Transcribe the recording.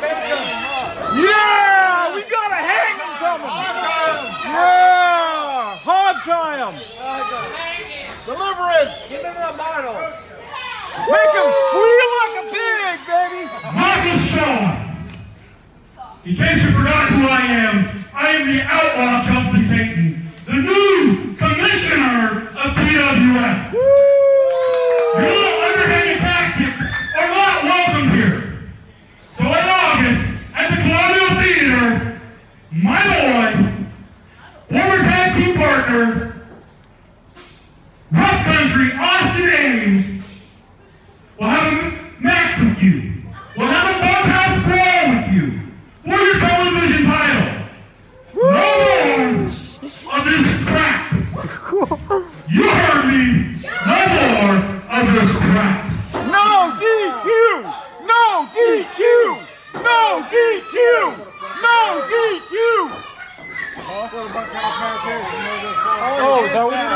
Yeah, we got a hanging coming. Yeah, hog tie 'em. Deliverance! Give him a model. Make 'em squeal like a pig, baby. Michael Shaw. In case you forgot who I am, I am the outlaw Justin team partner, Rough Country Austin Ames, will have a match with you. We'll have a bunkhouse brawl with you for your television title. No more of this crap. You heard me. No more of this crap. No DQ. No DQ. No DQ. Oh, is that what it is?